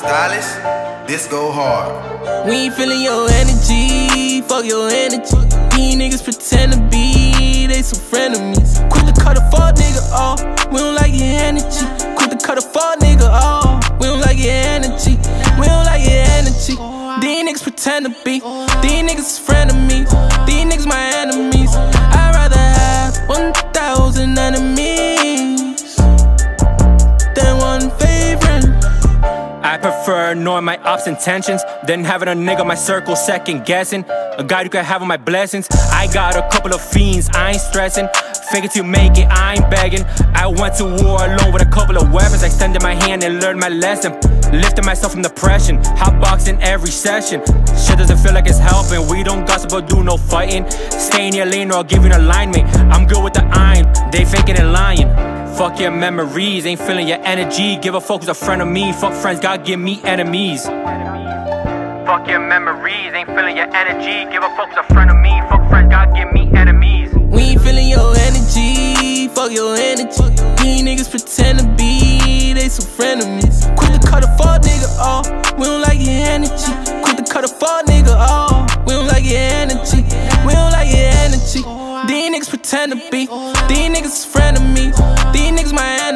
Stylist, this go hard. We ain't feeling your energy, fuck your energy. These niggas pretend to be, they some frenemies. Quick to cut a fuck nigga off, we don't like your energy. Quick to cut a fuck nigga off, we don't like your energy. We don't like your energy. These niggas pretend to be, these niggas is friends. I prefer knowing my ops intentions than having a nigga my circle second guessing. A guy you can have on my blessings. I got a couple of fiends, I ain't stressing. Till you make it, I ain't begging. I went to war alone with a couple of weapons. I extended my hand and learned my lesson. Lifting myself from depression, hotboxing every session. Shit doesn't feel like it's helping. We don't gossip or do no fighting. Stay in your lane or I'll give you an alignment. I'm good with the iron, they faking and lying. Fuck your memories, ain't feeling your energy. Give a fuck who's a friend of me. Fuck friends, God give me enemies. Fuck your memories, ain't feeling your energy. Give a fuck who's a friend of me. Fuck friends, God give me enemies. We ain't feeling your energy, fuck your energy. These niggas pretend to be, they some frenemies. Quick to cut a fuck nigga off, we don't like your energy. Quick to cut a fuck nigga off, we don't like your energy. We don't like your energy. These niggas pretend to be, these niggas is frenemies. These niggas my enemies.